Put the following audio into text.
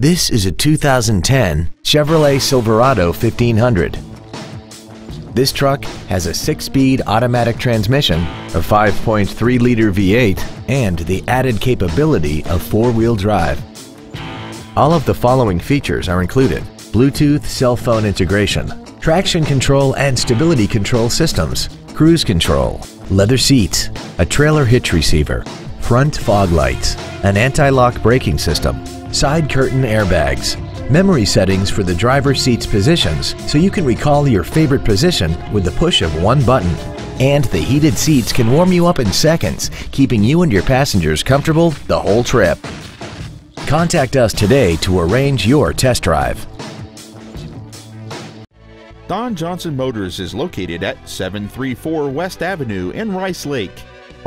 This is a 2010 Chevrolet Silverado 1500. This truck has a six-speed automatic transmission, a 5.3-liter V8, and the added capability of four-wheel drive. All of the following features are included. Bluetooth cell phone integration, traction control and stability control systems, cruise control, leather seats, a trailer hitch receiver, front fog lights, an anti-lock braking system, side curtain airbags, memory settings for the driver's seat's positions so you can recall your favorite position with the push of one button. And the heated seats can warm you up in seconds, keeping you and your passengers comfortable the whole trip. Contact us today to arrange your test drive. Don Johnson Motors is located at 734 West Avenue in Rice Lake.